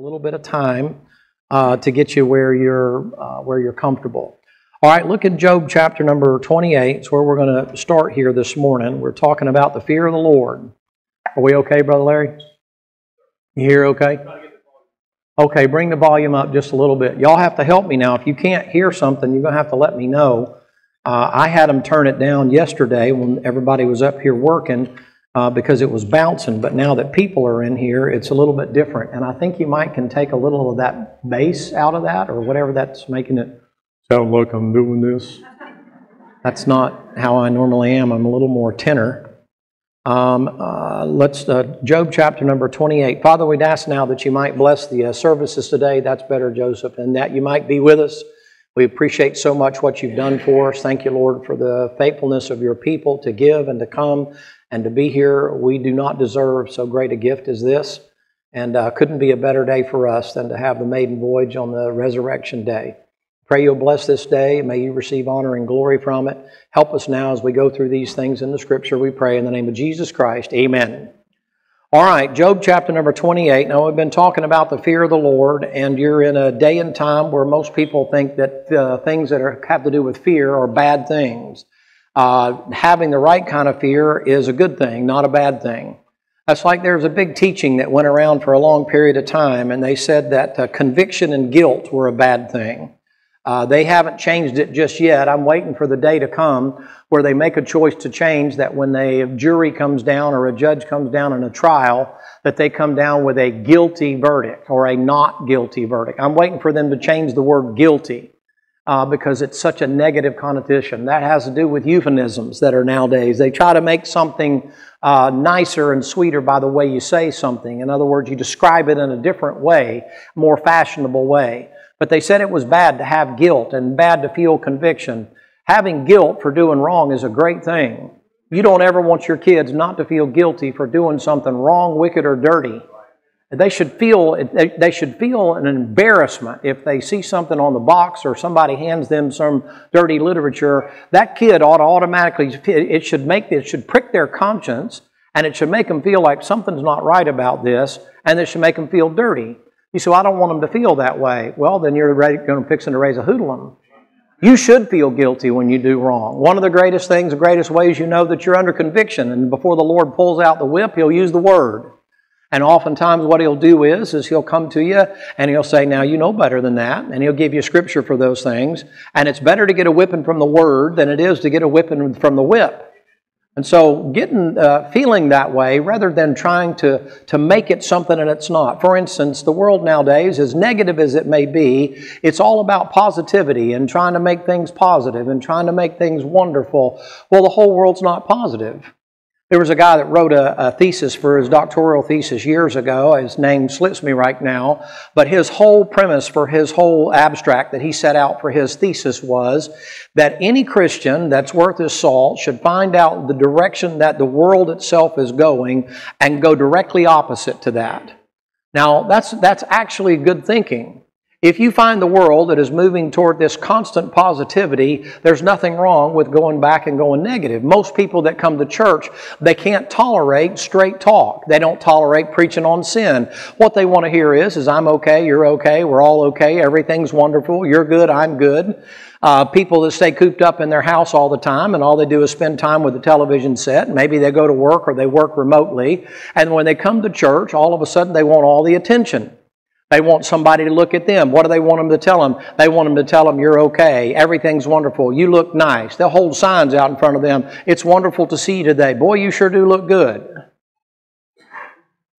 a little bit of time uh, to get you where you're uh, where you're comfortable. All right, look at Job chapter number 28. It's where we're going to start here this morning. We're talking about the fear of the Lord. Are we okay, Brother Larry? You hear okay? Okay, bring the volume up just a little bit. Y'all have to help me now. If you can't hear something, you're going to have to let me know. Uh, I had them turn it down yesterday when everybody was up here working uh, because it was bouncing. But now that people are in here, it's a little bit different. And I think you might can take a little of that bass out of that or whatever that's making it sound like I'm doing this. That's not how I normally am. I'm a little more tenor. Um, uh, let's uh, Job chapter number 28. Father, we'd ask now that you might bless the uh, services today. That's better, Joseph, and that you might be with us. We appreciate so much what you've done for us. Thank you, Lord, for the faithfulness of your people to give and to come and to be here. We do not deserve so great a gift as this, and uh, couldn't be a better day for us than to have the maiden voyage on the resurrection day. Pray you'll bless this day. May you receive honor and glory from it. Help us now as we go through these things in the Scripture, we pray in the name of Jesus Christ. Amen. All right, Job chapter number 28. Now, we've been talking about the fear of the Lord, and you're in a day and time where most people think that uh, things that are, have to do with fear are bad things. Uh, having the right kind of fear is a good thing, not a bad thing. That's like there was a big teaching that went around for a long period of time, and they said that uh, conviction and guilt were a bad thing. Uh, they haven't changed it just yet. I'm waiting for the day to come where they make a choice to change that when a jury comes down or a judge comes down in a trial, that they come down with a guilty verdict or a not guilty verdict. I'm waiting for them to change the word guilty uh, because it's such a negative connotation. That has to do with euphemisms that are nowadays. They try to make something uh, nicer and sweeter by the way you say something. In other words, you describe it in a different way, more fashionable way. But they said it was bad to have guilt and bad to feel conviction. Having guilt for doing wrong is a great thing. You don't ever want your kids not to feel guilty for doing something wrong, wicked, or dirty. They should feel they should feel an embarrassment if they see something on the box or somebody hands them some dirty literature. That kid ought to automatically it should make it should prick their conscience and it should make them feel like something's not right about this and it should make them feel dirty. You say, well, I don't want them to feel that way. Well, then you're ready, going to fixing to raise a hoodlum. You should feel guilty when you do wrong. One of the greatest things, the greatest ways you know that you're under conviction, and before the Lord pulls out the whip, He'll use the word. And oftentimes what he'll do is, is he'll come to you and he'll say, now you know better than that. And he'll give you scripture for those things. And it's better to get a whipping from the word than it is to get a whipping from the whip. And so getting, uh, feeling that way rather than trying to, to make it something and it's not. For instance, the world nowadays, as negative as it may be, it's all about positivity and trying to make things positive and trying to make things wonderful. Well, the whole world's not positive. There was a guy that wrote a, a, thesis for his doctoral thesis years ago. His name slips me right now. But his whole premise for his whole abstract that he set out for his thesis was that any Christian that's worth his salt should find out the direction that the world itself is going and go directly opposite to that. Now, that's, that's actually good thinking. If you find the world that is moving toward this constant positivity, there's nothing wrong with going back and going negative. Most people that come to church, they can't tolerate straight talk. They don't tolerate preaching on sin. What they want to hear is, is I'm okay, you're okay, we're all okay, everything's wonderful, you're good, I'm good. Uh, people that stay cooped up in their house all the time and all they do is spend time with the television set. Maybe they go to work or they work remotely. And when they come to church, all of a sudden they want all the attention. They want somebody to look at them. What do they want them to tell them? They want them to tell them, you're okay. Everything's wonderful. You look nice. They'll hold signs out in front of them. It's wonderful to see you today. Boy, you sure do look good.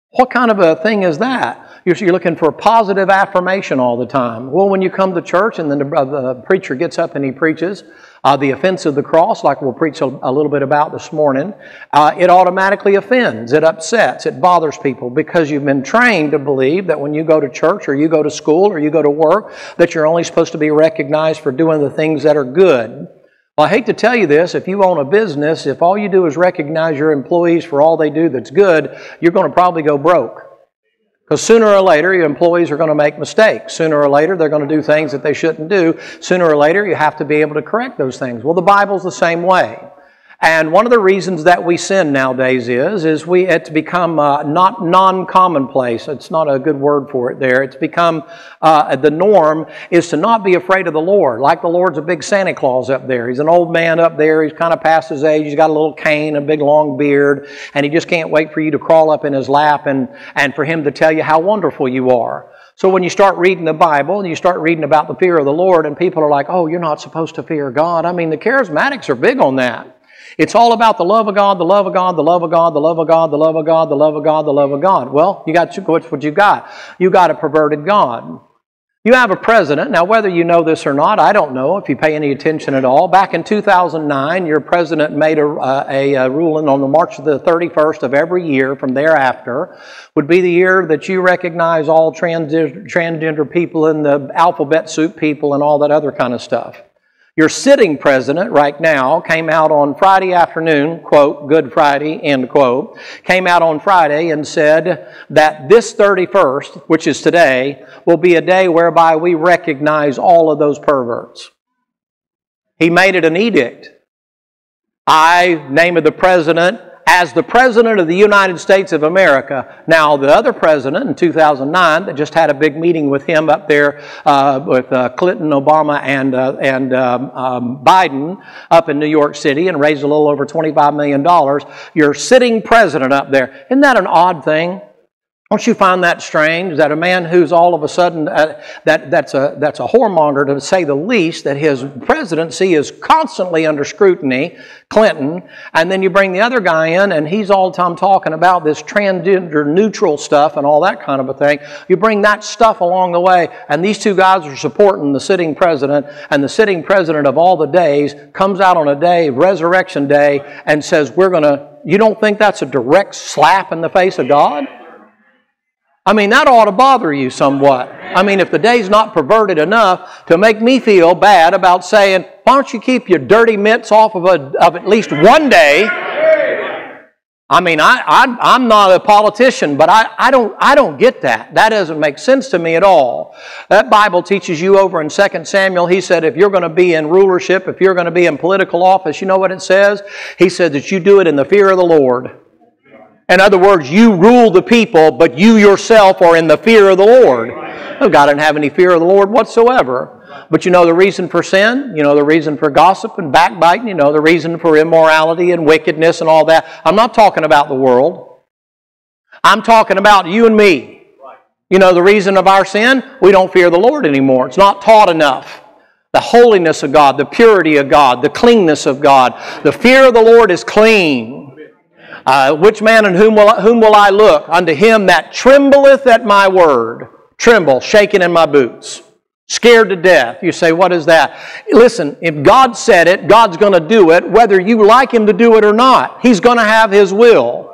What kind of a thing is that? You're, looking for a positive affirmation all the time. Well, when you come to church and then the, the preacher gets up and he preaches, uh, the offense of the cross, like we'll preach a, a little bit about this morning, uh, it automatically offends, it upsets, it bothers people because you've been trained to believe that when you go to church or you go to school or you go to work, that you're only supposed to be recognized for doing the things that are good. Well, I hate to tell you this, if you own a business, if all you do is recognize your employees for all they do that's good, you're going to probably go broke. Because sooner or later, your employees are going to make mistakes. Sooner or later, they're going to do things that they shouldn't do. Sooner or later, you have to be able to correct those things. Well, the Bible's the same way. And one of the reasons that we sin nowadays is, is we, it's become uh, not non-commonplace. It's not a good word for it there. It's become, uh, the norm is to not be afraid of the Lord. Like the Lord's a big Santa Claus up there. He's an old man up there. He's kind of past his age. He's got a little cane, a big long beard, and he just can't wait for you to crawl up in his lap and, and for him to tell you how wonderful you are. So when you start reading the Bible and you start reading about the fear of the Lord, and people are like, oh, you're not supposed to fear God. I mean, the charismatics are big on that. It's all about the love of God, the love of God, the love of God, the love of God, the love of God, the love of God, the love of God. Well, you got what's what you got. You got a perverted God. You have a president. Now, whether you know this or not, I don't know if you pay any attention at all. Back in 2009, your president made a, uh, a, a, ruling on the March of the 31st of every year from thereafter would be the year that you recognize all transgender people and the alphabet soup people and all that other kind of stuff. Your sitting president right now came out on Friday afternoon, quote, Good Friday, end quote, came out on Friday and said that this 31st, which is today, will be a day whereby we recognize all of those perverts. He made it an edict. I, name of the president, as the President of the United States of America. Now, the other president in 2009 that just had a big meeting with him up there uh, with uh, Clinton, Obama, and, uh, and um, um, Biden up in New York City and raised a little over $25 million. You're sitting president up there. Isn't that an odd thing? Don't you find that strange that a man who's all of a sudden uh, that that's a that's a whoremonger to say the least that his presidency is constantly under scrutiny, Clinton, and then you bring the other guy in and he's all the time talking about this transgender neutral stuff and all that kind of a thing. You bring that stuff along the way, and these two guys are supporting the sitting president, and the sitting president of all the days comes out on a day, Resurrection Day, and says, "We're going to." You don't think that's a direct slap in the face of God? I mean, that ought to bother you somewhat. I mean, if the day's not perverted enough to make me feel bad about saying, why don't you keep your dirty mitts off of, a, of at least one day? I mean, I, I, am not a politician, but I, I, don't, I don't get that. That doesn't make sense to me at all. That Bible teaches you over in 2 Samuel, he said, if you're going to be in rulership, if you're going to be in political office, you know what it says? He said that you do it in the fear of the Lord. In other words, you rule the people, but you yourself are in the fear of the Lord. Well, God didn't have any fear of the Lord whatsoever. But you know the reason for sin? You know the reason for gossip and backbiting? You know the reason for immorality and wickedness and all that? I'm not talking about the world. I'm talking about you and me. You know the reason of our sin? We don't fear the Lord anymore. It's not taught enough. The holiness of God, the purity of God, the cleanness of God. The fear of the Lord is clean. Uh, which man and whom will, I, whom will I look? Unto him that trembleth at my word. Tremble, shaking in my boots. Scared to death. You say, what is that? Listen, if God said it, God's going to do it, whether you like Him to do it or not. He's going to have His will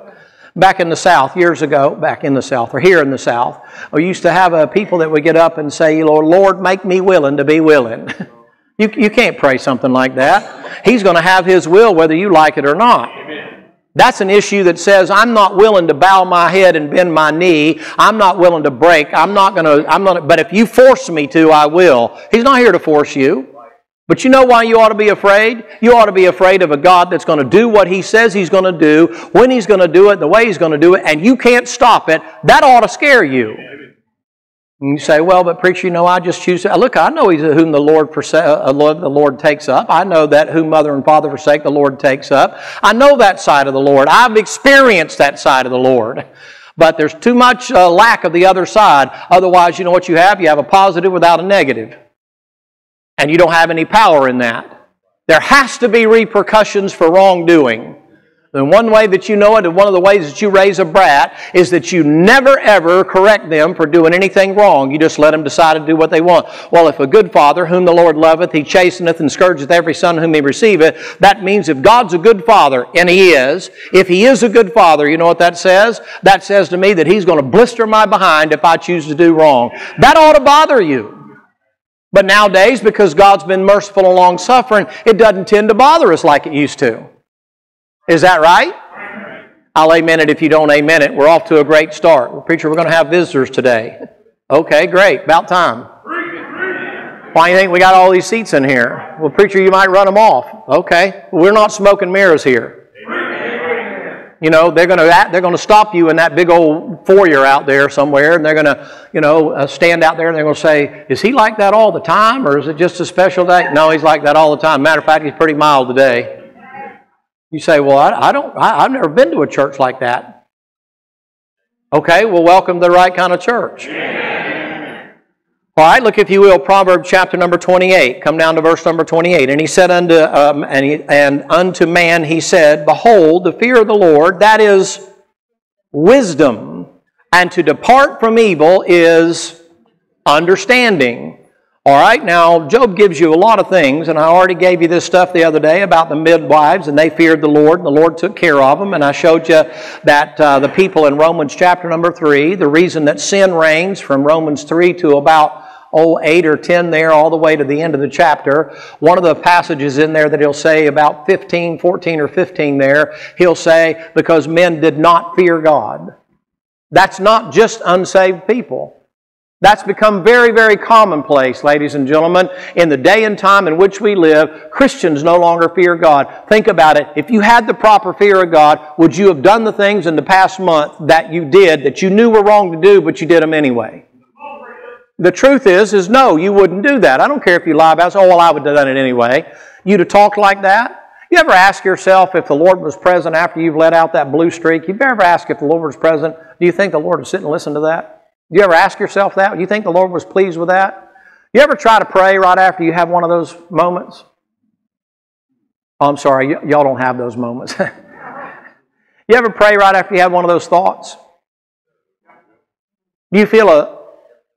back in the South years ago, back in the South or here in the South, we used to have uh, people that would get up and say, Lord, Lord, make me willing to be willing. you, you can't pray something like that. He's going to have His will whether you like it or not. That's an issue that says, I'm not willing to bow my head and bend my knee. I'm not willing to break. I'm not going to, I'm not, but if you force me to, I will. He's not here to force you. But you know why you ought to be afraid? You ought to be afraid of a God that's going to do what He says He's going to do, when He's going to do it, the way He's going to do it, and you can't stop it. That ought to scare you. And you say, well, but preacher, you know, I just choose. To, look, I know he's whom the Lord, forsa- uh, the Lord takes up. I know that whom mother and father forsake, the Lord takes up. I know that side of the Lord. I've experienced that side of the Lord. But there's too much uh, lack of the other side. Otherwise, you know what you have? You have a positive without a negative. And you don't have any power in that. There has to be repercussions for wrongdoing. And one way that you know it, and one of the ways that you raise a brat, is that you never ever correct them for doing anything wrong. You just let them decide to do what they want. Well, if a good father, whom the Lord loveth, he chasteneth and scourgeth every son whom he receiveth, that means if God's a good father, and he is, if he is a good father, you know what that says? That says to me that he's going to blister my behind if I choose to do wrong. That ought to bother you. But nowadays, because God's been merciful and long suffering, it doesn't tend to bother us like it used to. Is that right? I'll amen it if you don't amen it. We're off to a great start. Well, preacher, we're going to have visitors today. Okay, great. About time. Why do you think we got all these seats in here? Well, preacher, you might run them off. Okay. We're not smoking mirrors here. You know, they're going to they're going to stop you in that big old foyer out there somewhere, and they're going to, you know, uh, stand out there and they're going to say, "Is he like that all the time, or is it just a special day?" No, he's like that all the time. Matter of fact, he's pretty mild today. You say, "Well, I, I don't. I, I've never been to a church like that." Okay, well, welcome to the right kind of church. All right, look if you will, Proverbs chapter number 28. Come down to verse number 28. And he said unto, um, and, he, and unto man he said, Behold, the fear of the Lord, that is wisdom, and to depart from evil is understanding. All right, now Job gives you a lot of things, and I already gave you this stuff the other day about the midwives, and they feared the Lord, and the Lord took care of them. And I showed you that uh, the people in Romans chapter number 3, the reason that sin reigns from Romans 3 to about oh, 8 or 10 there, all the way to the end of the chapter. One of the passages in there that he'll say about 15, 14 or 15 there, he'll say, because men did not fear God. That's not just unsaved people. That's become very, very commonplace, ladies and gentlemen. In the day and time in which we live, Christians no longer fear God. Think about it. If you had the proper fear of God, would you have done the things in the past month that you did that you knew were wrong to do, but you did them anyway? The truth is, is no, you wouldn't do that. I don't care if you lie about it. Oh, well, I would have done it anyway. You'd have talked like that. You ever ask yourself if the Lord was present after you've let out that blue streak? You've ever asked if the Lord was present? Do you think the Lord would sit and listen to that? You ever ask yourself that? You think the Lord was pleased with that? You ever try to pray right after you have one of those moments? Oh, I'm sorry, y- y'all don't have those moments. you ever pray right after you have one of those thoughts? You feel a,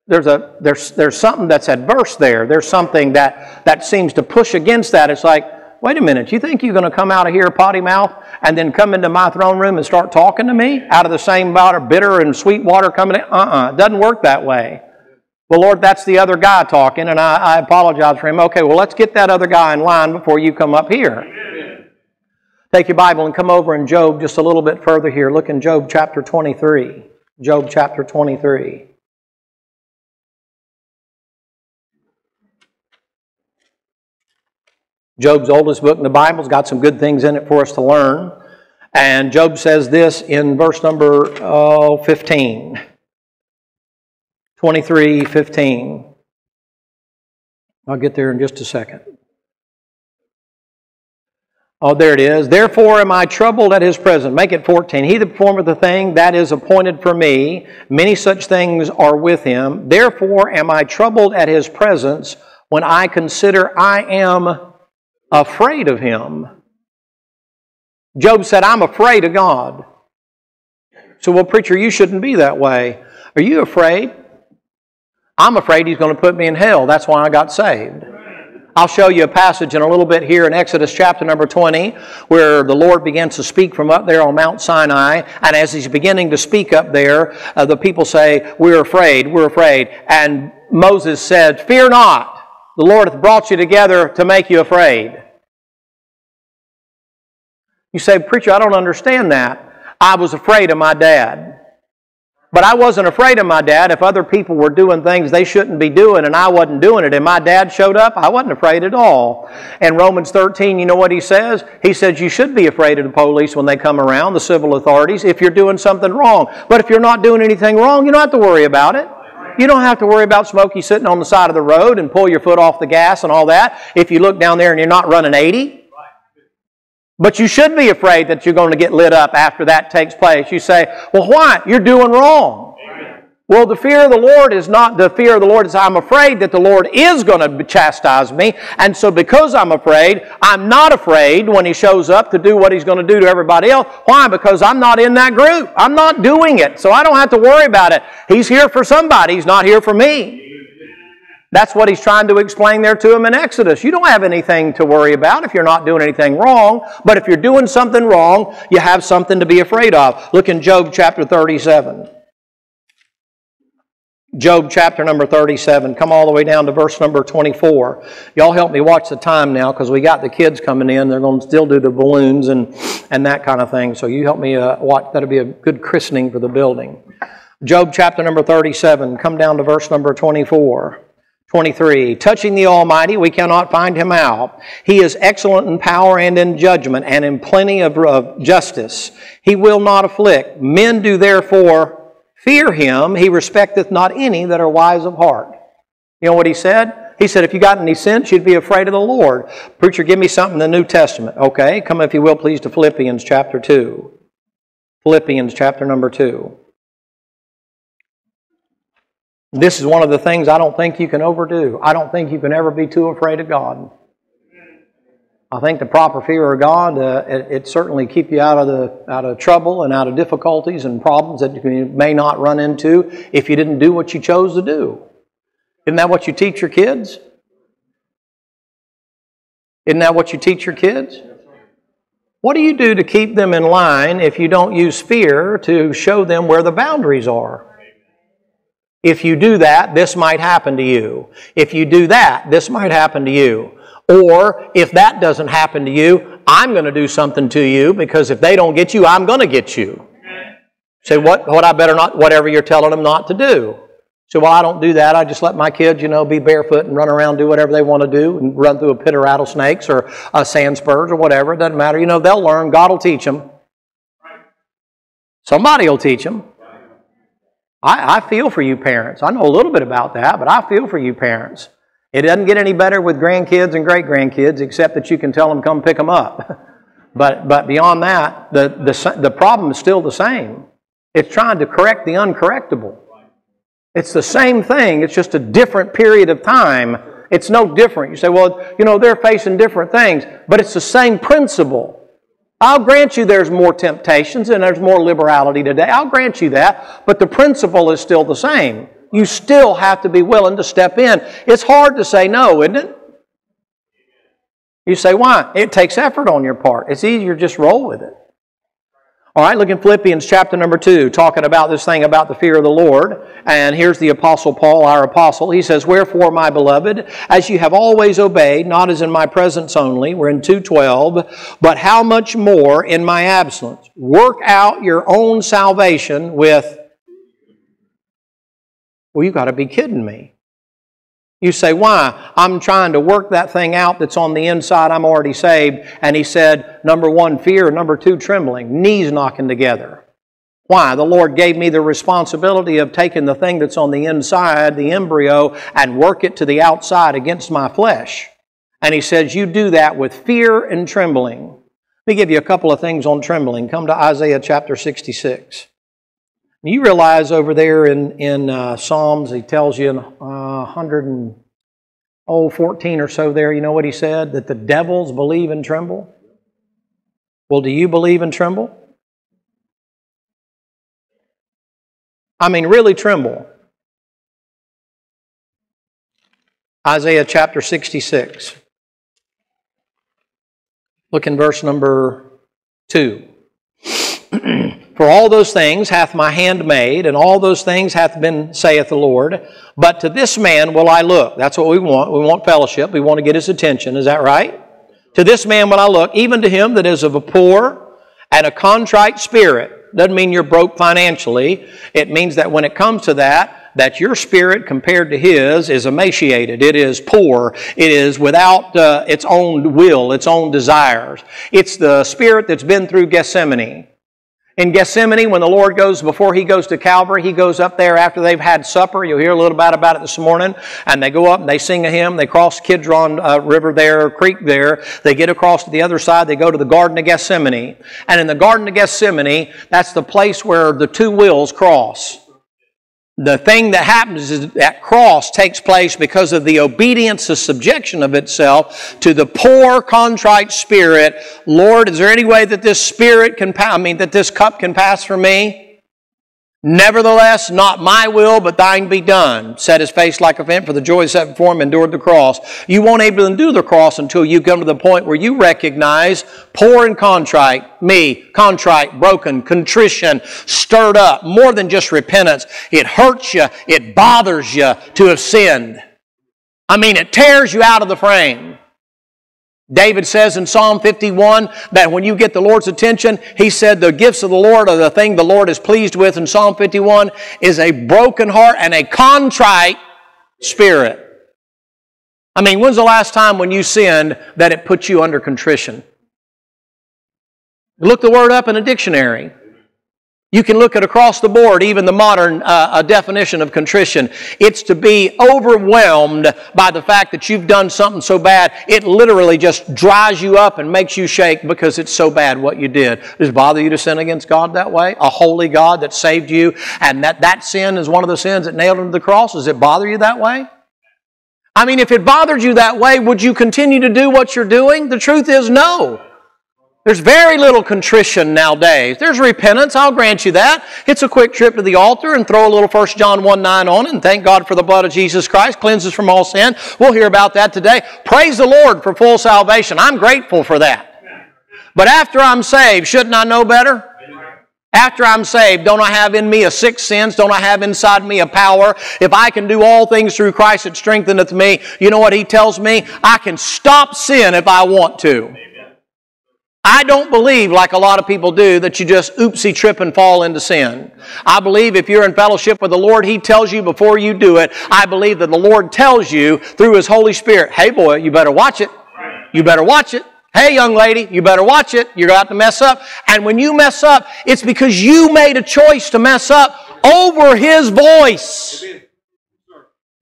there's a there's there's something that's adverse there. There's something that that seems to push against that. It's like, wait a minute, you think you're going to come out of here potty mouth and then come into my throne room and start talking to me out of the same water, bitter and sweet water coming in? Uh-uh, it doesn't work that way. Well, Lord, that's the other guy talking, and I, I apologize for him. Okay, well, let's get that other guy in line before you come up here. Take your Bible and come over in Job just a little bit further here. Look in Job chapter 23. Job chapter 23. Job's oldest book in the Bible's got some good things in it for us to learn. And Job says this in verse number oh, 15. 23 15. I'll get there in just a second. Oh, there it is. Therefore am I troubled at his presence. Make it 14. He that performeth the thing that is appointed for me, many such things are with him. Therefore am I troubled at his presence when I consider I am afraid of him. Job said, I'm afraid of God. So, well, preacher, you shouldn't be that way. Are you afraid? I'm afraid he's going to put me in hell. That's why I got saved. I'll show you a passage in a little bit here in Exodus chapter number 20 where the Lord begins to speak from up there on Mount Sinai. And as he's beginning to speak up there, uh, the people say, We're afraid, we're afraid. And Moses said, Fear not. The Lord hath brought you together to make you afraid. You say, Preacher, I don't understand that. I was afraid of my dad. But I wasn't afraid of my dad if other people were doing things they shouldn't be doing and I wasn't doing it and my dad showed up, I wasn't afraid at all. In Romans 13, you know what he says? He says you should be afraid of the police when they come around, the civil authorities, if you're doing something wrong. But if you're not doing anything wrong, you don't have to worry about it. You don't have to worry about Smokey sitting on the side of the road and pull your foot off the gas and all that if you look down there and you're not running 80. But you should be afraid that you're going to get lit up after that takes place. You say, well, why? You're doing wrong. Well, the fear of the Lord is not the fear of the Lord is I'm afraid that the Lord is going to chastise me. And so because I'm afraid, I'm not afraid when He shows up to do what He's going to do to everybody else. Why? Because I'm not in that group. I'm not doing it. So I don't have to worry about it. He's here for somebody. He's not here for me. That's what he's trying to explain there to him in Exodus. You don't have anything to worry about if you're not doing anything wrong, but if you're doing something wrong, you have something to be afraid of. Look in Job chapter 37. Job chapter number 37. Come all the way down to verse number 24. Y'all help me watch the time now because we got the kids coming in. They're going to still do the balloons and, and that kind of thing. So you help me uh, watch. That'll be a good christening for the building. Job chapter number 37. Come down to verse number 24. 23. Touching the Almighty, we cannot find him out. He is excellent in power and in judgment and in plenty of, of justice. He will not afflict. Men do therefore fear him. He respecteth not any that are wise of heart. You know what he said? He said, if you got any sense, you'd be afraid of the Lord. Preacher, give me something in the New Testament. Okay, come if you will, please, to Philippians chapter 2. Philippians chapter number 2. This is one of the things I don't think you can overdo. I don't think you can ever be too afraid of God. I think the proper fear of God, uh, it, it, certainly keep you out of the out of trouble and out of difficulties and problems that you may not run into if you didn't do what you chose to do. Isn't that what you teach your kids? Isn't that what you teach your kids? What do you do to keep them in line if you don't use fear to show them where the boundaries are? If you do that, this might happen to you. If you do that, this might happen to you. Or if that doesn't happen to you, I'm going to do something to you because if they don't get you, I'm going to get you. Say, what, what I better not, whatever you're telling them not to do. So, well, I don't do that. I just let my kids, you know, be barefoot and run around, do whatever they want to do, and run through a pit of rattlesnakes or uh, sand spurs or whatever. It doesn't matter. You know, they'll learn. God will teach them. Somebody will teach them. I, I feel for you parents. I know a little bit about that, but I feel for you parents. It doesn't get any better with grandkids and great grandkids, except that you can tell them come pick them up. but but beyond that, the, the the problem is still the same. It's trying to correct the uncorrectable. It's the same thing. It's just a different period of time. It's no different. You say, well, you know, they're facing different things, but it's the same principle. I'll grant you there's more temptations and there's more liberality today. I'll grant you that. But the principle is still the same. You still have to be willing to step in. It's hard to say no, isn't it? You say, why? It takes effort on your part. It's easier just roll with it. All right, look in Philippians chapter number 2, talking about this thing about the fear of the Lord. And here's the Apostle Paul, our apostle. He says, Wherefore, my beloved, as you have always obeyed, not as in my presence only, we're in 212, but how much more in my absence? Work out your own salvation with. Well, you've got to be kidding me. You say, why? I'm trying to work that thing out that's on the inside. I'm already saved. And he said, number one, fear. Number two, trembling. Knees knocking together. Why? The Lord gave me the responsibility of taking the thing that's on the inside, the embryo, and work it to the outside against my flesh. And he says, You do that with fear and trembling. Let me give you a couple of things on trembling. Come to Isaiah chapter 66. You realize over there in, in uh, Psalms, he tells you in uh, 114 or so there, you know what he said? That the devils believe and tremble. Well, do you believe and tremble? I mean, really tremble. Isaiah chapter 66. Look in verse number 2. For all those things hath my hand made, and all those things hath been, saith the Lord. But to this man will I look. That's what we want. We want fellowship. We want to get his attention. Is that right? To this man will I look, even to him that is of a poor and a contrite spirit. Doesn't mean you're broke financially. It means that when it comes to that, that your spirit compared to his is emaciated. It is poor. It is without uh, its own will, its own desires. It's the spirit that's been through Gethsemane. In Gethsemane, when the Lord goes, before he goes to Calvary, he goes up there after they've had supper. You'll hear a little bit about it this morning. And they go up and they sing a hymn. They cross Kidron uh, River there, creek there. They get across to the other side. They go to the Garden of Gethsemane. And in the Garden of Gethsemane, that's the place where the two wills cross the thing that happens is that cross takes place because of the obedience, the subjection of itself to the poor, contrite spirit. Lord, is there any way that this spirit can, I mean, that this cup can pass from me? Nevertheless, not my will, but thine be done. Set his face like a flint for the joy set before him, endured the cross. You won't able to do the cross until you come to the point where you recognize poor and contrite, me, contrite, broken, contrition, stirred up, more than just repentance. It hurts you, it bothers you to have sinned. I mean, it tears you out of the frame. David says in Psalm 51 that when you get the Lord's attention, he said the gifts of the Lord are the thing the Lord is pleased with in Psalm 51 is a broken heart and a contrite spirit. I mean, when's the last time when you sinned that it put you under contrition? Look the word up in a dictionary. You can look at across the board, even the modern uh, definition of contrition. It's to be overwhelmed by the fact that you've done something so bad, it literally just dries you up and makes you shake because it's so bad what you did. Does it bother you to sin against God that way? A holy God that saved you, and that, that sin is one of the sins that nailed him to the cross? Does it bother you that way? I mean, if it bothered you that way, would you continue to do what you're doing? The truth is no. There's very little contrition nowadays. There's repentance, I'll grant you that. It's a quick trip to the altar and throw a little 1 John 1 9 on it and thank God for the blood of Jesus Christ, cleanses from all sin. We'll hear about that today. Praise the Lord for full salvation. I'm grateful for that. But after I'm saved, shouldn't I know better? After I'm saved, don't I have in me a sixth sense? Don't I have inside me a power? If I can do all things through Christ that strengtheneth me, you know what He tells me? I can stop sin if I want to. I don't believe, like a lot of people do, that you just oopsie trip and fall into sin. I believe if you're in fellowship with the Lord, He tells you before you do it. I believe that the Lord tells you through His Holy Spirit, hey boy, you better watch it. You better watch it. Hey, young lady, you better watch it. You're about to mess up. And when you mess up, it's because you made a choice to mess up over His voice.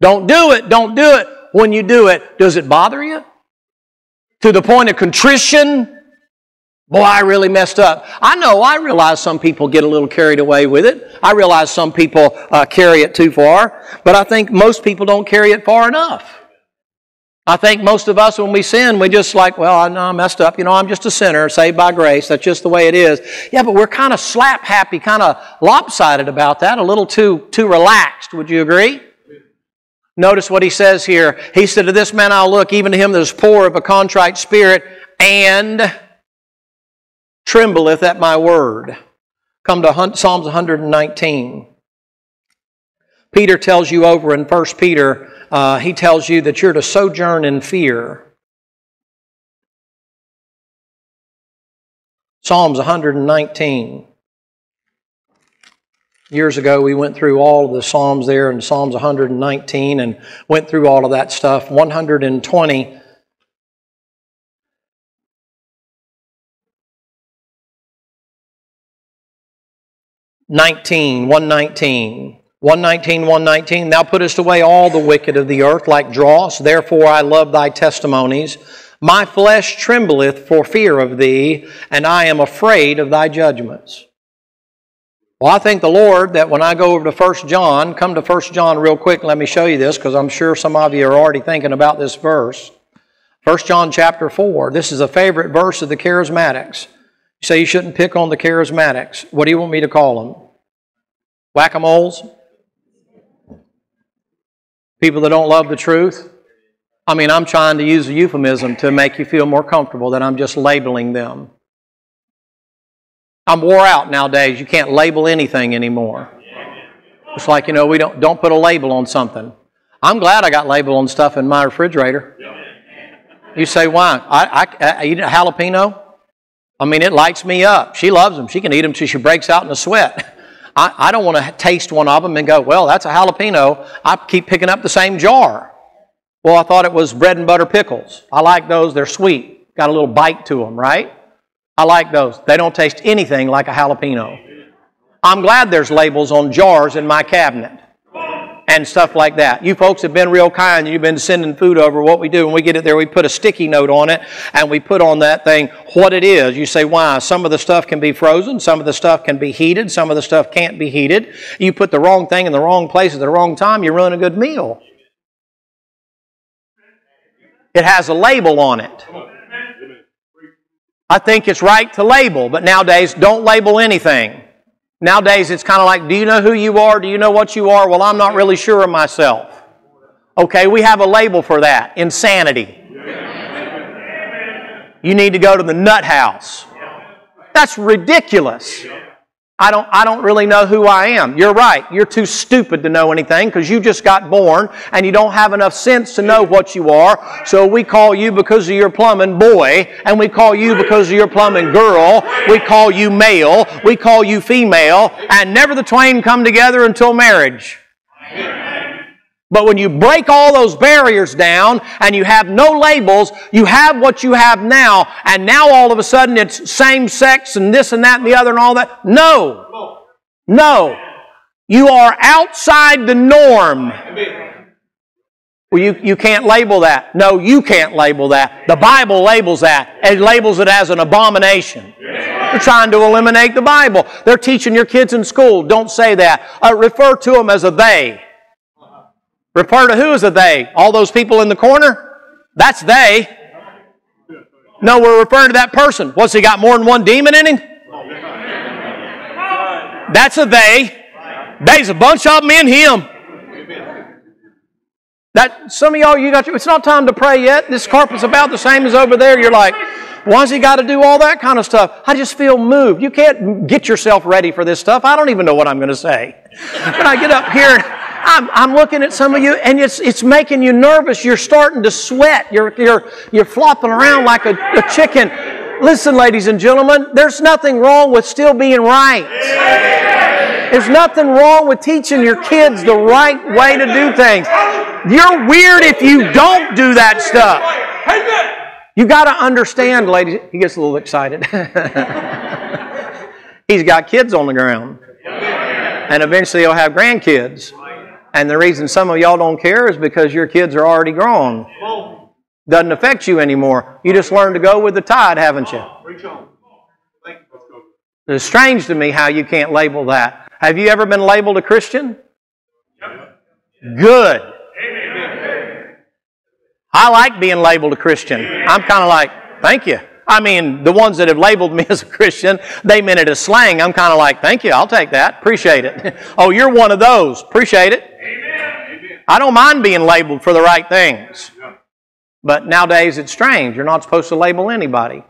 Don't do it. Don't do it. When you do it, does it bother you? To the point of contrition? Boy, I really messed up. I know, I realize some people get a little carried away with it. I realize some people uh, carry it too far, but I think most people don't carry it far enough. I think most of us, when we sin, we just like, well, I know I messed up. You know, I'm just a sinner, saved by grace. That's just the way it is. Yeah, but we're kind of slap happy, kind of lopsided about that, a little too, too relaxed. Would you agree? Notice what he says here. He said, To this man I'll look, even to him that is poor of a contrite spirit, and trembleth at my word. Come to Psalms 119. Peter tells you over in 1 Peter, uh, he tells you that you're to sojourn in fear. Psalms 119. Years ago, we went through all of the Psalms there in Psalms 119 and went through all of that stuff. 120 19, 119. 119, 119, Thou puttest away all the wicked of the earth like dross. Therefore I love thy testimonies. My flesh trembleth for fear of thee, and I am afraid of thy judgments. Well, I thank the Lord that when I go over to 1 John, come to 1 John real quick, let me show you this because I'm sure some of you are already thinking about this verse. 1 John chapter 4. This is a favorite verse of the charismatics. You say you shouldn't pick on the charismatics. What do you want me to call them? Whack a moles? People that don't love the truth? I mean, I'm trying to use a euphemism to make you feel more comfortable that I'm just labeling them. I'm wore out nowadays. You can't label anything anymore. It's like, you know, we don't, don't put a label on something. I'm glad I got label on stuff in my refrigerator. You say, why? I, I, I eat a jalapeno. I mean, it lights me up. She loves them. She can eat them till she breaks out in a sweat. I, I don't want to taste one of them and go, well, that's a jalapeno. I keep picking up the same jar. Well, I thought it was bread and butter pickles. I like those. They're sweet. Got a little bite to them, right? I like those. They don't taste anything like a jalapeno. I'm glad there's labels on jars in my cabinet and stuff like that. You folks have been real kind. You've been sending food over. What we do when we get it there, we put a sticky note on it and we put on that thing what it is. You say, why? Some of the stuff can be frozen. Some of the stuff can be heated. Some of the stuff can't be heated. You put the wrong thing in the wrong place at the wrong time, you ruin a good meal. It has a label on it. I think it's right to label, but nowadays, don't label anything. Nowadays, it's kind of like, do you know who you are? Do you know what you are? Well, I'm not really sure of myself. Okay, we have a label for that insanity. You need to go to the nut house. That's ridiculous. I don't, I don't really know who I am. You're right. You're too stupid to know anything because you just got born and you don't have enough sense to know what you are. So we call you because of your plumbing boy and we call you because of your plumbing girl. We call you male. We call you female and never the twain come together until marriage. But when you break all those barriers down and you have no labels, you have what you have now, and now all of a sudden it's same sex and this and that and the other and all that. No. No. You are outside the norm. Well, you, you can't label that. No, you can't label that. The Bible labels that. It labels it as an abomination. They're trying to eliminate the Bible. They're teaching your kids in school. Don't say that. Uh, refer to them as a they. Refer to who as a they? All those people in the corner? That's they. No, we're referring to that person. What's he got more than one demon in him? That's a they. There's a bunch of them in him. That some of y'all, you got. It's not time to pray yet. This carpet's about the same as over there. You're like, why's he got to do all that kind of stuff? I just feel moved. You can't get yourself ready for this stuff. I don't even know what I'm going to say. When I get up here, I'm, I'm looking at some of you, and it's it's making you nervous. You're starting to sweat. You're you're you're flopping around like a, a chicken. Listen, ladies and gentlemen, there's nothing wrong with still being right. There's nothing wrong with teaching your kids the right way to do things. You're weird if you don't do that stuff. You got to understand, ladies. He gets a little excited. He's got kids on the ground. And eventually he'll have grandkids. And the reason some of y'all don't care is because your kids are already grown. Doesn't affect you anymore. You just learned to go with the tide, haven't you? It's strange to me how you can't label that. Have you ever been labeled a Christian? Good. I like being labeled a Christian. I'm kind of like, thank you. I mean, the ones that have labeled me as a Christian, they meant it as slang. I'm kind of like, thank you, I'll take that. Appreciate it. oh, you're one of those. Appreciate it. I don't mind being labeled for the right things. But nowadays it's strange. You're not supposed to label anybody.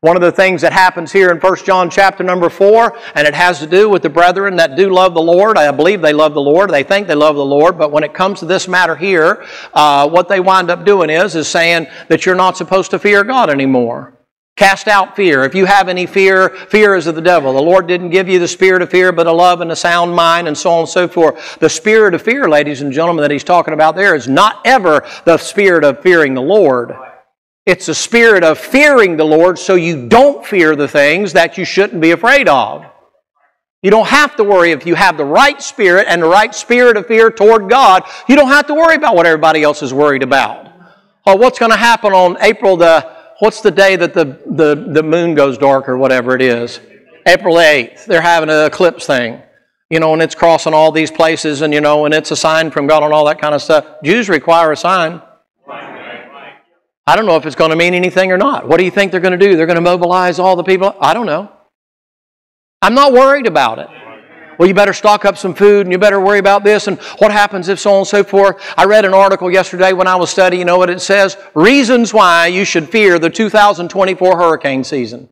One of the things that happens here in 1 John chapter number 4, and it has to do with the brethren that do love the Lord. I believe they love the Lord. They think they love the Lord. But when it comes to this matter here, uh, what they wind up doing is, is saying that you're not supposed to fear God anymore. Cast out fear. If you have any fear, fear is of the devil. The Lord didn't give you the spirit of fear, but a love and a sound mind, and so on and so forth. The spirit of fear, ladies and gentlemen, that he's talking about there is not ever the spirit of fearing the Lord. It's a spirit of fearing the Lord so you don't fear the things that you shouldn't be afraid of. You don't have to worry if you have the right spirit and the right spirit of fear toward God. You don't have to worry about what everybody else is worried about. Or what's going to happen on April the, what's the day that the, the, the moon goes dark or whatever it is? April 8th. They're having an eclipse thing. You know, and it's crossing all these places and, you know, and it's a sign from God and all that kind of stuff. Jews require a sign. I don't know if it's going to mean anything or not. What do you think they're going to do? They're going to mobilize all the people? I don't know. I'm not worried about it. Well, you better stock up some food and you better worry about this and what happens if so on and so forth. I read an article yesterday when I was studying, you know what it says? Reasons why you should fear the 2024 hurricane season.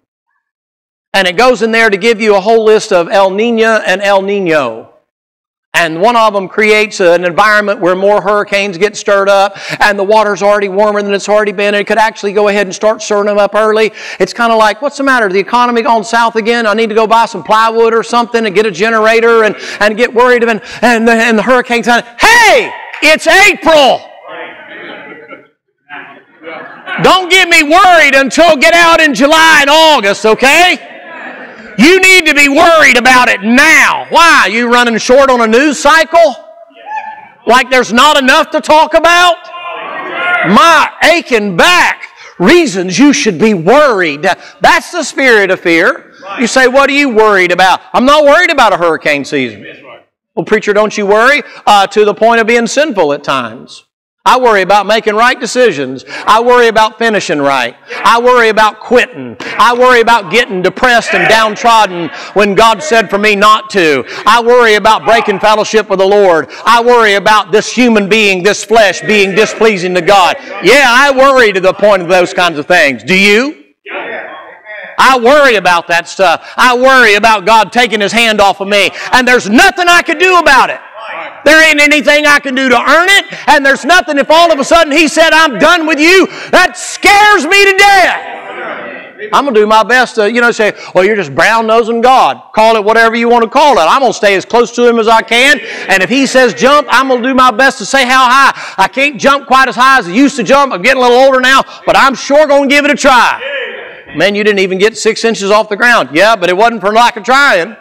And it goes in there to give you a whole list of El Nino and La Nina and one of them creates an environment where more hurricanes get stirred up and the water's already warmer than it's already been and it could actually go ahead and start stirring them up early. It's kind of like, what's the matter? The economy gone south again? I need to go buy some plywood or something and get a generator and, and get worried and, and, the, and the hurricane's on. Hey, it's April. Don't get me worried until get out in July and August, okay? You need to be worried about it now. Why? You running short on a news cycle? Like there's not enough to talk about? My aching back. Reasons you should be worried. That's the spirit of fear. You say, What are you worried about? I'm not worried about a hurricane season. Well, preacher, don't you worry uh, to the point of being sinful at times. I worry about making right decisions. I worry about finishing right. I worry about quitting. I worry about getting depressed and downtrodden when God said for me not to. I worry about breaking fellowship with the Lord. I worry about this human being, this flesh being displeasing to God. Yeah, I worry to the point of those kinds of things. Do you? I worry about that stuff. I worry about God taking his hand off of me. And there's nothing I can do about it. There ain't anything I can do to earn it, and there's nothing if all of a sudden he said, I'm done with you, that scares me to death. I'm going to do my best to, you know, say, well, you're just brown nosing God. Call it whatever you want to call it. I'm going to stay as close to Him as I can. And if He says jump, I'm going to do my best to say how high. I can't jump quite as high as I used to jump. I'm getting a little older now, but I'm sure going to give it a try. Man, you didn't even get six inches off the ground. Yeah, but it wasn't for lack of trying.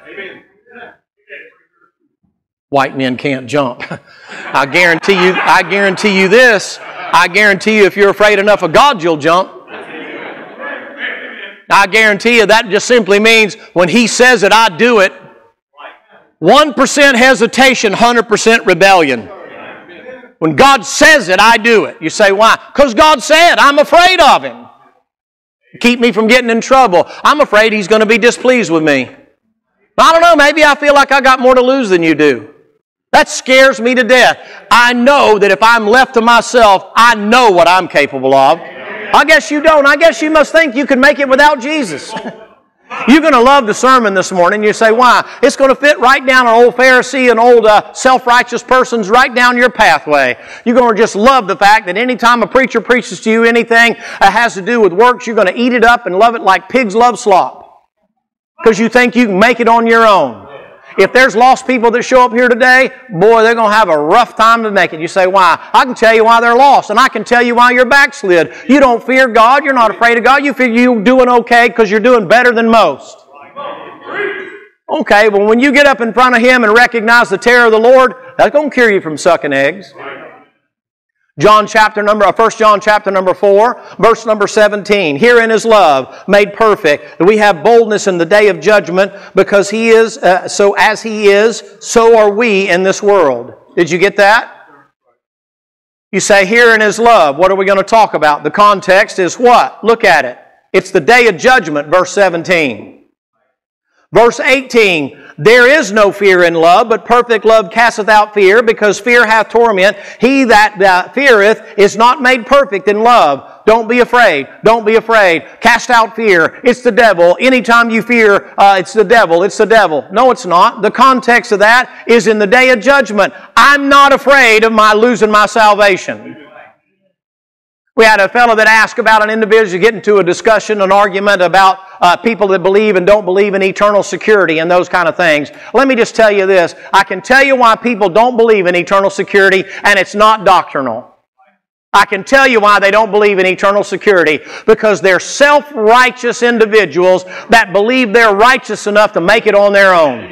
White men can't jump. I guarantee you, I guarantee you this. I guarantee you if you're afraid enough of God, you'll jump. I guarantee you that just simply means when He says it, I do it. 1% hesitation, 100% rebellion. When God says it, I do it. You say, why? Because God said, I'm afraid of Him. Keep me from getting in trouble. I'm afraid He's going to be displeased with me. I don't know, maybe I feel like I got more to lose than you do. That scares me to death. I know that if I'm left to myself, I know what I'm capable of. I guess you don't. I guess you must think you can make it without Jesus. You're going to love the sermon this morning. You say, why? It's going to fit right down an old Pharisee and old uh, self righteous person's right down your pathway. You're going to just love the fact that anytime a preacher preaches to you anything that has to do with works, you're going to eat it up and love it like pigs love slop. Because you think you can make it on your own. If there's lost people that show up here today, boy, they're going to have a rough time to make it. You say, why? I can tell you why they're lost, and I can tell you why you're backslid. You don't fear God. You're not afraid of God. You figure you're doing okay because you're doing better than most. Okay, well, when you get up in front of Him and recognize the terror of the Lord, that's going to cure you from sucking eggs. John chapter number, 1 uh, John chapter number 4, verse number 17. Herein is love made perfect, that we have boldness in the day of judgment, because He is, uh, so as He is, so are we in this world. Did you get that? You say, herein is love. What are we going to talk about? The context is what? Look at it. It's the day of judgment, verse 17. Verse 18, there is no fear in love, but perfect love casteth out fear, because fear hath torment. He that feareth is not made perfect in love. Don't be afraid. Don't be afraid. Cast out fear. It's the devil. Anytime you fear, uh, it's the devil. It's the devil. No, it's not. The context of that is in the day of judgment. I'm not afraid of my losing my salvation. We had a fellow that asked about an individual getting into a discussion, an argument about uh, people that believe and don't believe in eternal security and those kind of things. Let me just tell you this. I can tell you why people don't believe in eternal security, and it's not doctrinal. I can tell you why they don't believe in eternal security. Because they're self righteous individuals that believe they're righteous enough to make it on their own.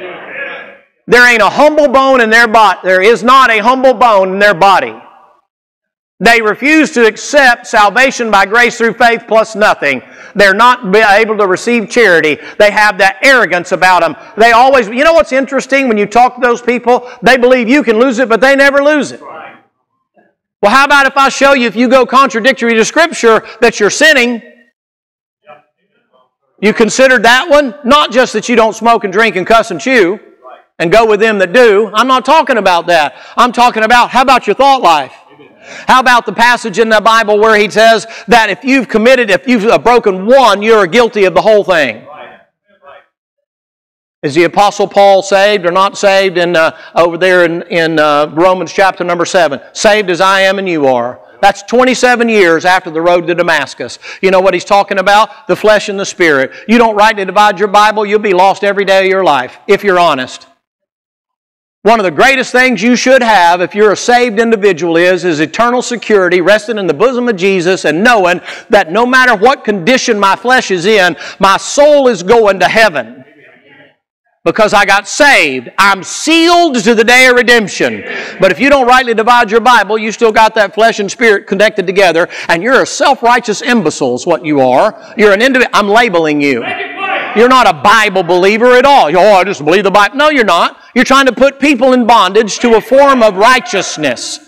There ain't a humble bone in their body. There is not a humble bone in their body. They refuse to accept salvation by grace through faith plus nothing. They're not able to receive charity. They have that arrogance about them. They always, you know what's interesting when you talk to those people? They believe you can lose it, but they never lose it. Well, how about if I show you, if you go contradictory to Scripture, that you're sinning? You considered that one? Not just that you don't smoke and drink and cuss and chew and go with them that do. I'm not talking about that. I'm talking about how about your thought life? How about the passage in the Bible where he says that if you've committed, if you've broken one, you're guilty of the whole thing? Is the Apostle Paul saved or not saved? In, uh, over there in, in uh, Romans chapter number 7. Saved as I am and you are. That's 27 years after the road to Damascus. You know what he's talking about? The flesh and the spirit. You don't rightly divide your Bible, you'll be lost every day of your life, if you're honest. One of the greatest things you should have if you're a saved individual is, is eternal security resting in the bosom of Jesus and knowing that no matter what condition my flesh is in, my soul is going to heaven. Because I got saved. I'm sealed to the day of redemption. But if you don't rightly divide your Bible, you still got that flesh and spirit connected together, and you're a self-righteous imbecile is what you are. You're an individual. I'm labeling you. You're not a Bible believer at all. Oh, I just believe the Bible. No, you're not. You're trying to put people in bondage to a form of righteousness.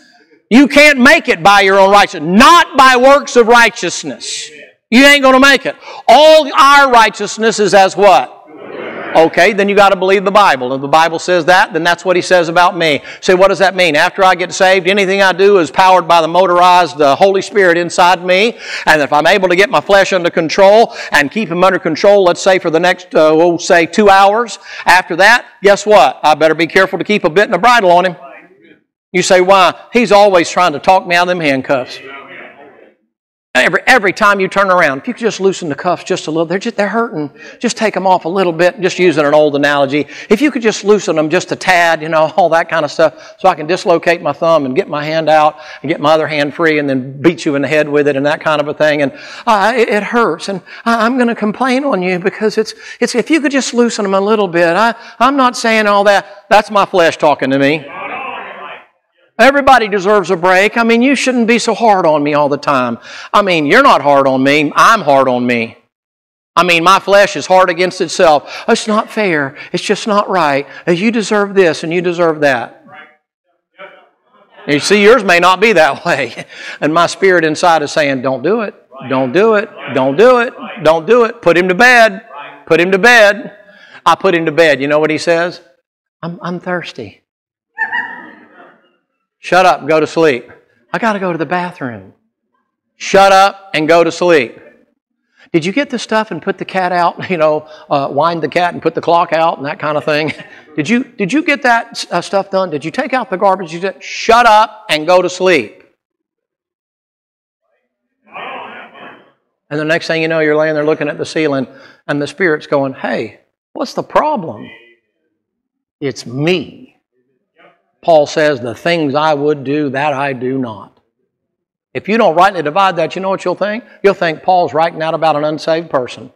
You can't make it by your own righteousness, not by works of righteousness. You ain't going to make it. All our righteousness is as what? Okay, then you got to believe the Bible. If the Bible says that, then that's what He says about me. Say, what does that mean? After I get saved, anything I do is powered by the motorized uh, Holy Spirit inside me. And if I'm able to get my flesh under control and keep Him under control, let's say for the next, uh, we'll say two hours, after that, guess what? I better be careful to keep a bit and a bridle on Him. You say, why? He's always trying to talk me out of them handcuffs. Every, every time you turn around, if you could just loosen the cuffs just a little, they're, just, they're hurting. Just take them off a little bit, just using an old analogy. If you could just loosen them just a tad, you know, all that kind of stuff, so I can dislocate my thumb and get my hand out and get my other hand free and then beat you in the head with it and that kind of a thing. And uh, it, it, hurts. And I, am going to complain on you because it's, it's, if you could just loosen them a little bit. I, I'm not saying all that. That's my flesh talking to me. Everybody deserves a break. I mean, you shouldn't be so hard on me all the time. I mean, you're not hard on me. I'm hard on me. I mean, my flesh is hard against itself. It's not fair. It's just not right. You deserve this and you deserve that. You see, yours may not be that way. And my spirit inside is saying, don't do it. Don't do it. Don't do it. Don't do it. Put him to bed. Put him to bed. I put him to bed. You know what he says? I'm, I'm thirsty. Shut up, go to sleep. I got to go to the bathroom. Shut up and go to sleep. Did you get the stuff and put the cat out? You know, uh, wind the cat and put the clock out and that kind of thing. Did you did you get that uh, stuff done? Did you take out the garbage? You said, shut up and go to sleep. And the next thing you know, you're laying there looking at the ceiling, and the spirit's going, "Hey, what's the problem? It's me." Paul says, The things I would do, that I do not. If you don't rightly divide that, you know what you'll think? You'll think Paul's writing out about an unsaved person.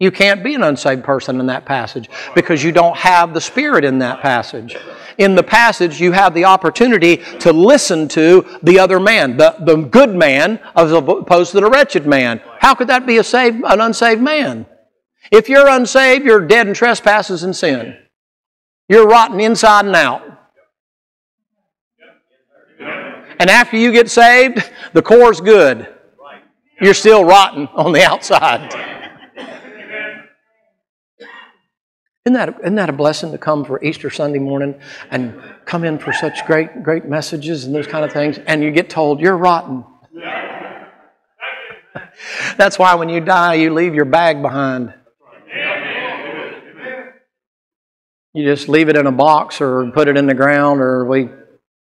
You can't be an unsaved person in that passage because you don't have the Spirit in that passage. In the passage, you have the opportunity to listen to the other man, the, the good man, as opposed to the wretched man. How could that be a saved, an unsaved man? If you're unsaved, you're dead in trespasses and sin. You're rotten inside and out. And after you get saved, the core's good. You're still rotten on the outside. Isn't that, isn't that a blessing to come for Easter Sunday morning and come in for such great, great messages and those kind of things, and you get told you're rotten? That's why when you die, you leave your bag behind. You just leave it in a box or put it in the ground, or we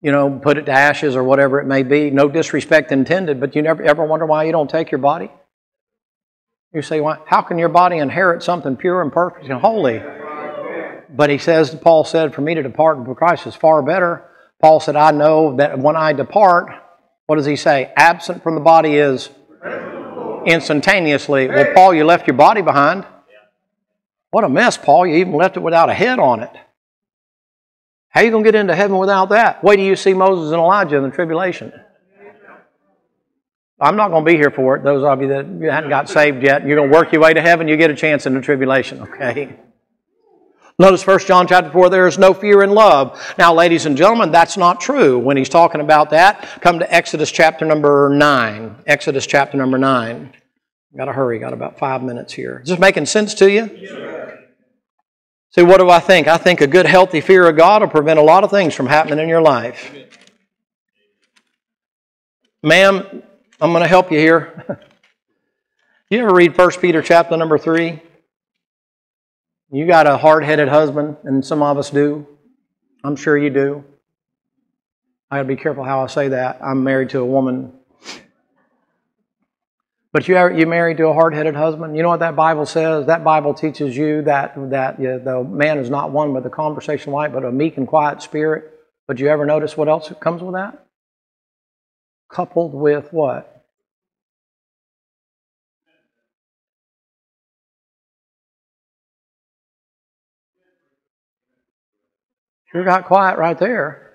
you know, put it to ashes or whatever it may be. No disrespect intended, but you never ever wonder why you don't take your body? You say, why, how can your body inherit something pure and perfect and holy? But he says, Paul said, for me to depart for Christ is far better. Paul said, I know that when I depart, what does he say? Absent from the body is instantaneously. Well, Paul, you left your body behind. What a mess, Paul. You even left it without a head on it. How are you going to get into heaven without that? Wait till you see Moses and Elijah in the tribulation. I'm not going to be here for it. Those of you that haven't got saved yet, you're going to work your way to heaven, you get a chance in the tribulation, okay? Notice 1 John chapter 4, there is no fear in love. Now, ladies and gentlemen, that's not true. When he's talking about that, come to Exodus chapter number 9. Exodus chapter number 9. Got to hurry, got about five minutes here. Is this making sense to you? See, what do I think? I think a good, healthy fear of God will prevent a lot of things from happening in your life. Ma'am, I'm going to help you here. you ever read 1 Peter chapter number 3? You got a hard headed husband, and some of us do. I'm sure you do. I got to be careful how I say that. I'm married to a woman but you are, you married to a hard-headed husband. You know what that Bible says? That Bible teaches you that that you know, the man is not one with a conversation like, but a meek and quiet spirit. But you ever notice what else comes with that? Coupled with what? Sure got quiet right there.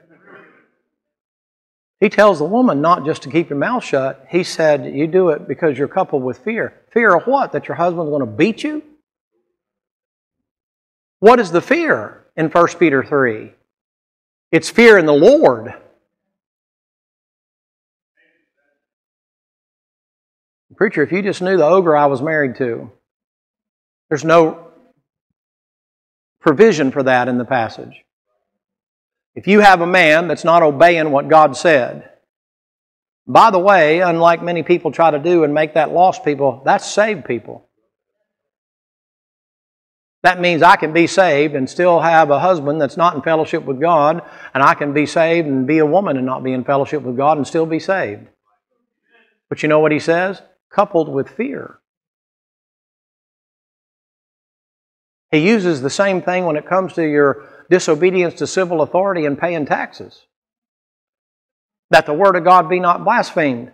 He tells the woman not just to keep your mouth shut. He said, You do it because you're coupled with fear. Fear of what? That your husband's going to beat you? What is the fear in 1 Peter 3? It's fear in the Lord. Preacher, if you just knew the ogre I was married to, there's no provision for that in the passage. If you have a man that's not obeying what God said, by the way, unlike many people try to do and make that lost people, that's saved people. That means I can be saved and still have a husband that's not in fellowship with God, and I can be saved and be a woman and not be in fellowship with God and still be saved. But you know what he says? Coupled with fear. He uses the same thing when it comes to your disobedience to civil authority and paying taxes. That the word of God be not blasphemed.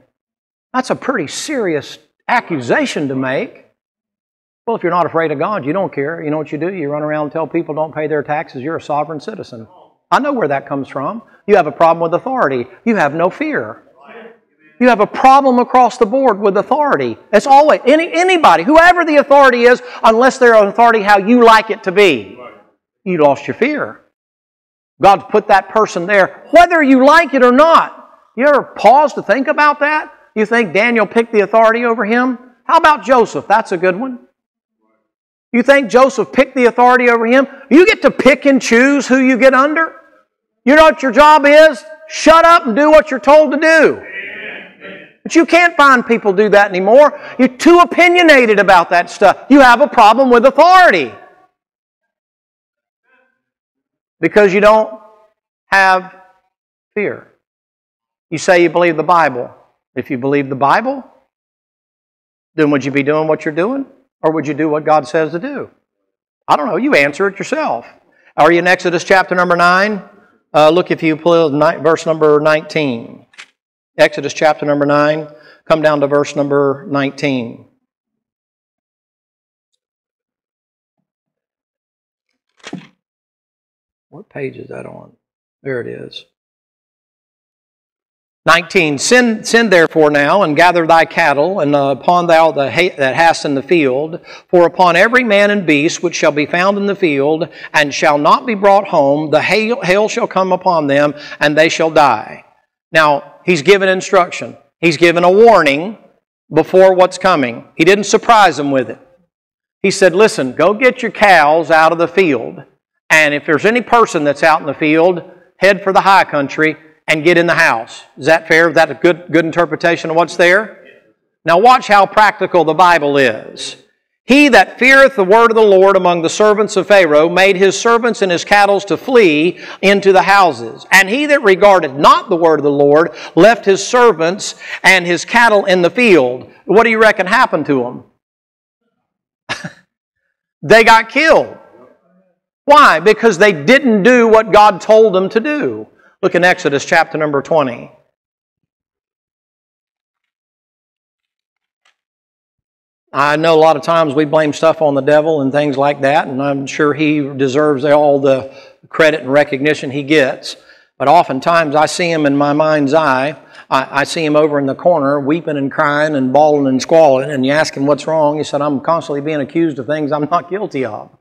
That's a pretty serious accusation to make. Well, if you're not afraid of God, you don't care. You know what you do? You run around and tell people don't pay their taxes. You're a sovereign citizen. I know where that comes from. You have a problem with authority. You have no fear. You have a problem across the board with authority. It's always any, anybody, whoever the authority is, unless they're authority how you like it to be. You lost your fear. God's put that person there, whether you like it or not. You ever pause to think about that? You think Daniel picked the authority over him? How about Joseph? That's a good one. You think Joseph picked the authority over him? You get to pick and choose who you get under. You know what your job is? Shut up and do what you're told to do. But you can't find people do that anymore. You're too opinionated about that stuff. You have a problem with authority. Because you don't have fear. You say you believe the Bible. If you believe the Bible, then would you be doing what you're doing? Or would you do what God says to do? I don't know. You answer it yourself. Are you in Exodus chapter number 9? Uh, look, if you pull verse number 19. Exodus chapter number 9. Come down to verse number 19. What page is that on? There it is. 19 send, send therefore now and gather thy cattle and uh, upon thou the ha- that hast in the field. For upon every man and beast which shall be found in the field and shall not be brought home the hail, hail shall come upon them and they shall die. Now he's given instruction. He's given a warning before what's coming. He didn't surprise them with it. He said listen go get your cows out of the field and if there's any person that's out in the field head for the high country and get in the house. Is that fair? Is that a good, good interpretation of what's there? Now, watch how practical the Bible is. He that feareth the word of the Lord among the servants of Pharaoh made his servants and his cattle to flee into the houses. And he that regarded not the word of the Lord left his servants and his cattle in the field. What do you reckon happened to them? they got killed. Why? Because they didn't do what God told them to do. Look in Exodus chapter number 20. I know a lot of times we blame stuff on the devil and things like that, and I'm sure he deserves all the credit and recognition he gets. But oftentimes I see him in my mind's eye. I, I, see him over in the corner weeping and crying and bawling and squalling, and you ask him what's wrong. He said, I'm constantly being accused of things I'm not guilty of.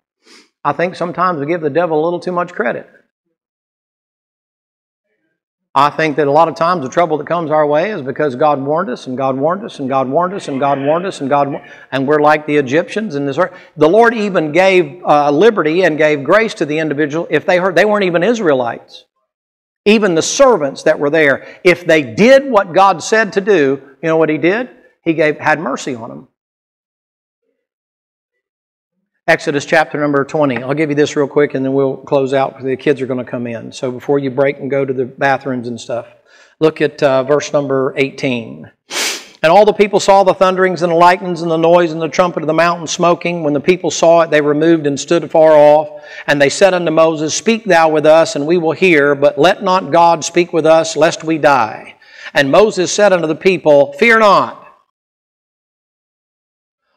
I think sometimes we give the devil a little too much credit. I think that a lot of times the trouble that comes our way is because God warned us and God warned us and God warned us and God warned us and God and we're like the Egyptians in this earth. The Lord even gave uh, liberty and gave grace to the individual if they heard they weren't even Israelites. Even the servants that were there, if they did what God said to do, you know what He did? He gave had mercy on them. Exodus chapter number 20. I'll give you this real quick and then we'll close out because the kids are going to come in. So before you break and go to the bathrooms and stuff, look at uh, verse number 18. And all the people saw the thunderings and the lightnings and the noise and the trumpet of the mountain smoking. When the people saw it, they removed and stood far off. And they said unto Moses, Speak thou with us, and we will hear, but let not God speak with us, lest we die. And Moses said unto the people, Fear not,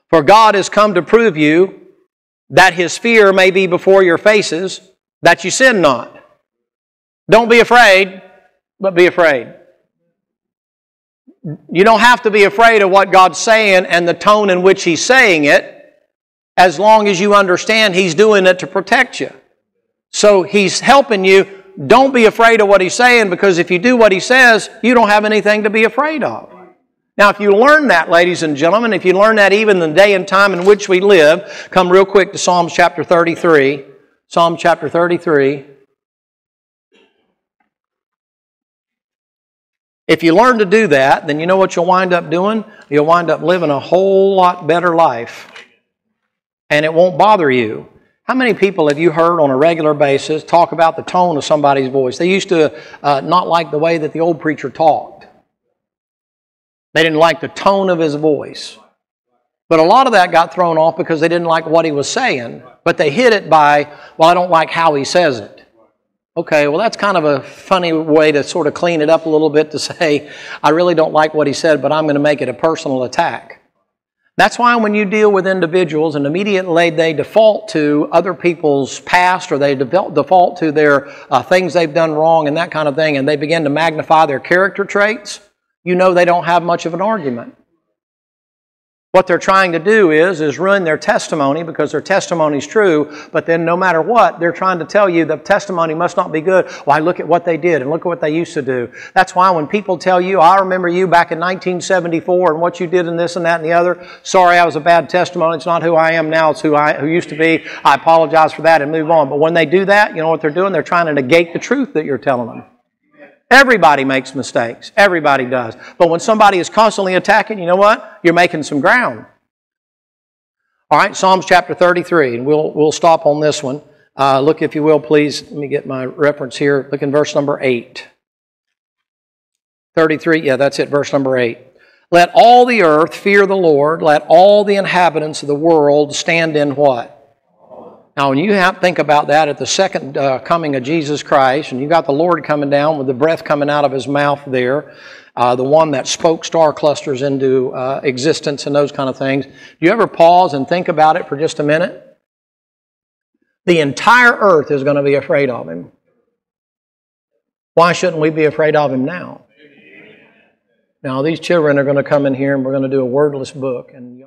for God is come to prove you that his fear may be before your faces, that you sin not. Don't be afraid, but be afraid. You don't have to be afraid of what God's saying and the tone in which He's saying it, as long as you understand He's doing it to protect you. So He's helping you. Don't be afraid of what He's saying because if you do what He says, you don't have anything to be afraid of. Now, if you learn that, ladies and gentlemen, if you learn that even the day and time in which we live, come real quick to Psalms chapter 33. Psalm chapter 33. If you learn to do that, then you know what you'll wind up doing? You'll wind up living a whole lot better life. And it won't bother you. How many people have you heard on a regular basis talk about the tone of somebody's voice? They used to uh, not like the way that the old preacher talked. They didn't like the tone of his voice. But a lot of that got thrown off because they didn't like what he was saying. But they hid it by, well, I don't like how he says it. Okay, well, that's kind of a funny way to sort of clean it up a little bit to say, I really don't like what he said, but I'm going to make it a personal attack. That's why when you deal with individuals and immediately they default to other people's past or they default to their uh, things they've done wrong and that kind of thing, and they begin to magnify their character traits, you know they don't have much of an argument. What they're trying to do is, is ruin their testimony because their testimony is true, but then no matter what, they're trying to tell you the testimony must not be good. Why, look at what they did and look at what they used to do. That's why when people tell you, I remember you back in 1974 and what you did in this and that and the other, sorry, I was a bad testimony. It's not who I am now, it's who I who used to be. I apologize for that and move on. But when they do that, you know what they're doing? They're trying to negate the truth that you're telling them. Everybody makes mistakes. Everybody does. But when somebody is constantly attacking, you know what? You're making some ground. All right, Psalms chapter 33, and we'll, we'll stop on this one. Uh, look, if you will, please. Let me get my reference here. Look in verse number 8. 33, yeah, that's it, verse number 8. Let all the earth fear the Lord. Let all the inhabitants of the world stand in what? Now, when you have, think about that at the second uh, coming of Jesus Christ, and you got the Lord coming down with the breath coming out of his mouth there, uh, the one that spoke star clusters into uh, existence and those kind of things. Do you ever pause and think about it for just a minute? The entire earth is going to be afraid of him. Why shouldn't we be afraid of him now? Now, these children are going to come in here and we're going to do a wordless book. and